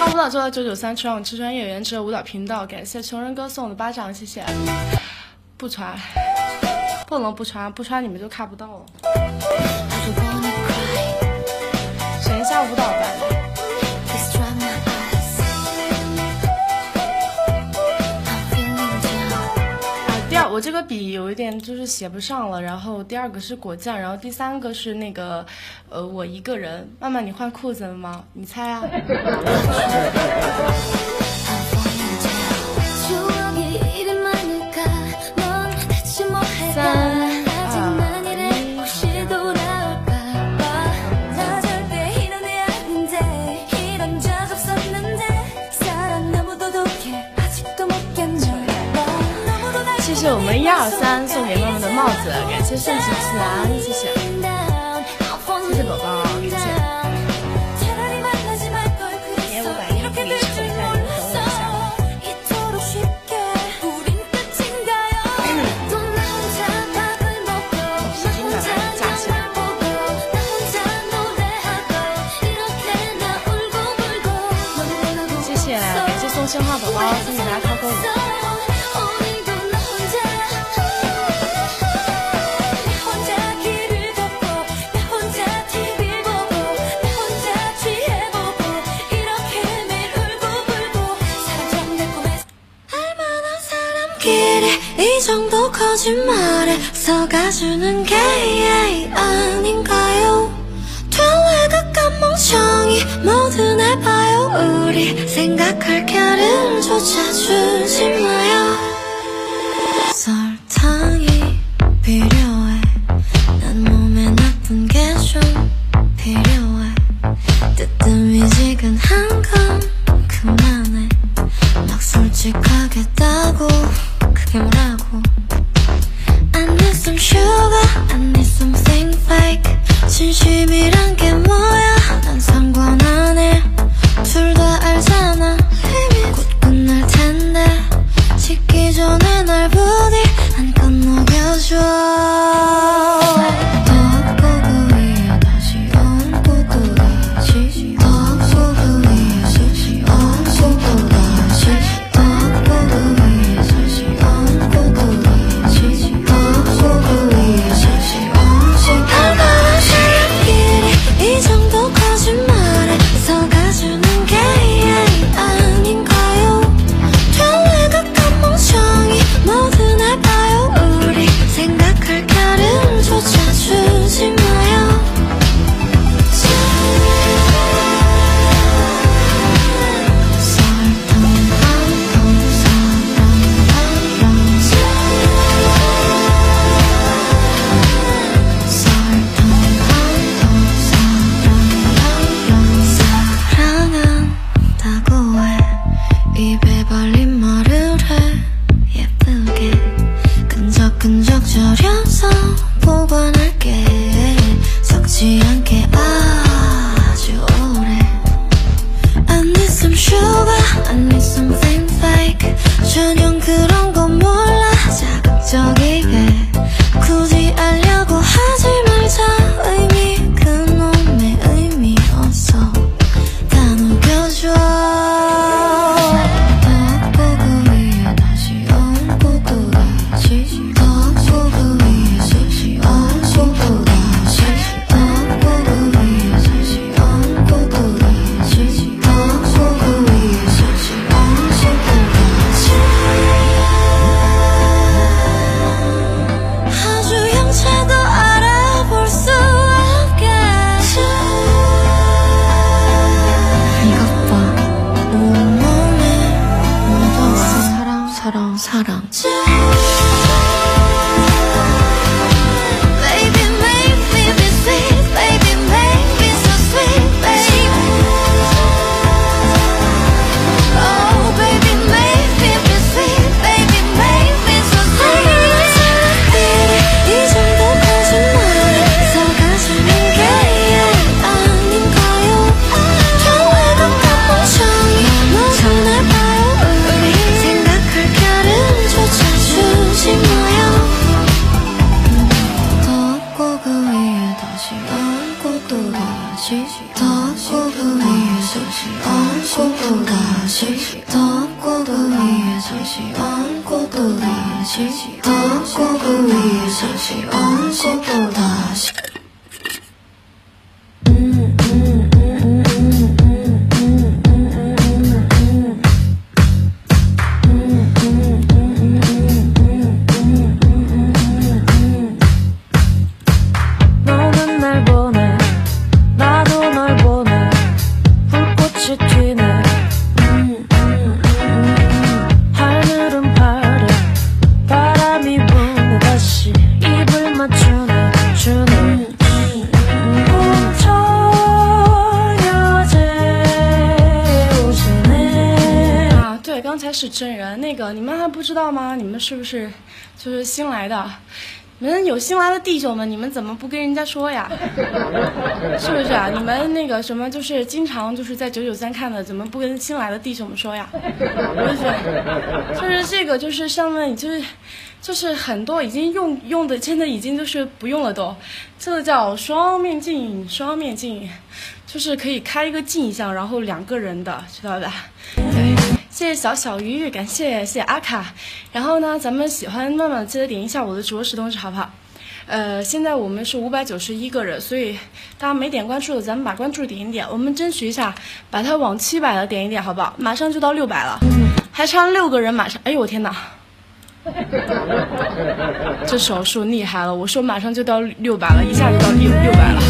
唱舞蹈就到九九三，全网吃穿业颜值的舞蹈频道。感谢穷人哥送的巴掌，谢谢。不穿，不能不穿，不穿你们就看不到了。选一下舞蹈这个笔有一点就是写不上了，然后第二个是果酱，然后第三个是那个，呃，我一个人。曼曼，你换裤子了吗？你猜啊。们一二三送给妈妈的帽子，感谢盛喜自然，谢，谢。 거짓말에 속아주는 게 아닌가요? 퇴외극한 멍청이 모두 날 봐요. 우리 생각할 겨를조차 주지 마요 ことだし運ぶ優しあんこだし。知道吗？你们是不是就是新来的？你们有新来的弟兄们，你们怎么不跟人家说呀？是不是啊？你们那个什么，就是经常就是在九九三看的，怎么不跟新来的弟兄们说呀？就是就是这个，就是上面就是就是很多已经用用的，真的已经就是不用了都。这个叫双面镜，双面镜，就是可以开一个镜像，然后两个人的，知道吧？谢谢小小鱼，感谢谢谢阿卡。然后呢，咱们喜欢慢慢记得点一下我的直播时通知，好不好？呃，现在我们是五百九十一个人，所以大家没点关注的，咱们把关注点一点，我们争取一下，把它往七百了点一点，好不好？马上就到六百了，还差六个人，马上，哎呦我天哪！这手速厉害了，我说马上就到六百了，一下就到六六百了。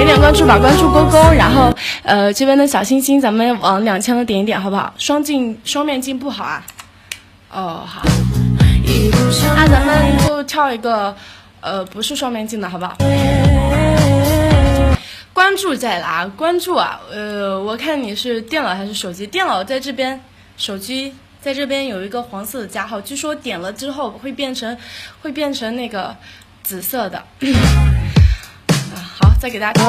没点关注把关注勾勾，然后呃这边的小心心咱们往两千的点一点，好不好？双镜双面镜不好啊。哦好，那咱们就跳一个呃不是双面镜的好不好？关注在哪？关注啊，呃我看你是电脑还是手机？电脑在这边，手机在这边有一个黄色的加号，据说点了之后会变成会变成那个紫色的。啊好，再给大家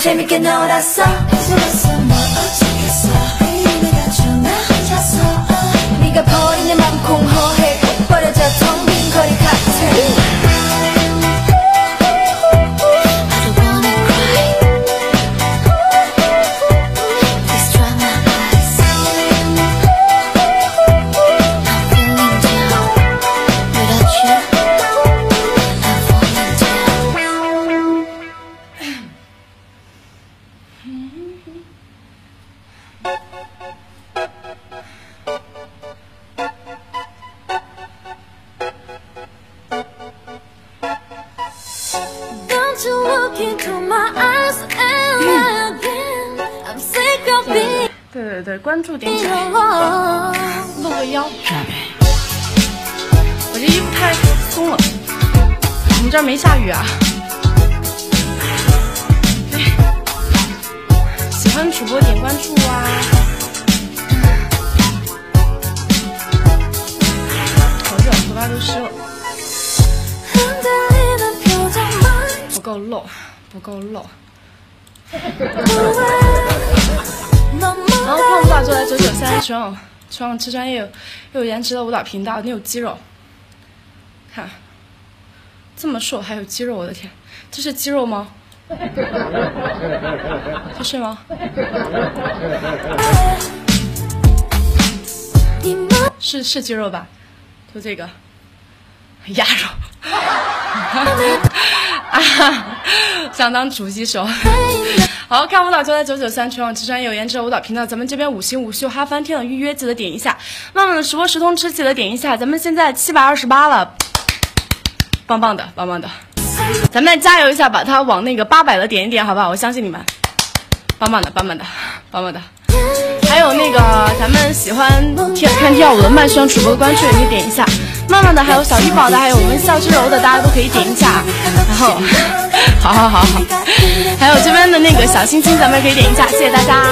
재밌게 놀았어. 좋았어 뭐 어쩌겠어. 이미 다쳐 나 혼자서. 네가 내맘 공허해. 버려져 텅 빈 거리 같아 我这儿没下雨啊！喜欢主播点关注啊！好热头发都湿了，不够露，不够露。然后看舞蹈，就在九九三，希望希望吃专业又颜值的舞蹈频道，你有肌肉，看。这么瘦还有肌肉，我的天，这是肌肉吗？这是吗？是是肌肉吧？就这个鸭肉，啊，想当主击手。好看舞蹈就在九九三全网之专业有颜值的舞蹈频道，咱们这边五星五秀哈翻天的预约记得点一下，慢慢的直播时通知记得点一下，咱们现在七百二十八了，棒棒的棒棒的，咱们加油一下，把它往那个八百的点一点，好不好？我相信你们，棒棒的棒棒的棒棒的。还有那个咱们喜欢跳看跳舞的麦双主播关注也点一下，慢慢的还有小医宝的，还有我们笑之柔的，大家都可以点一下。然后，好好好好，还有这边的那个小心心，咱们也可以点一下，谢谢大家。